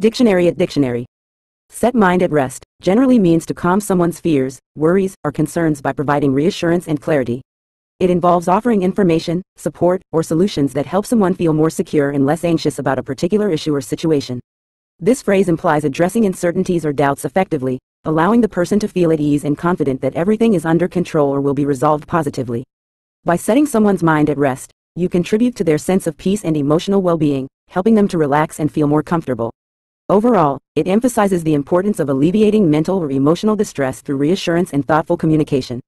Dictionary at dictionary. Set mind at rest generally means to calm someone's fears, worries, or concerns by providing reassurance and clarity. It involves offering information, support, or solutions that help someone feel more secure and less anxious about a particular issue or situation. This phrase implies addressing uncertainties or doubts effectively, allowing the person to feel at ease and confident that everything is under control or will be resolved positively. By setting someone's mind at rest, you contribute to their sense of peace and emotional well-being, helping them to relax and feel more comfortable. Overall, it emphasizes the importance of alleviating mental or emotional distress through reassurance and thoughtful communication.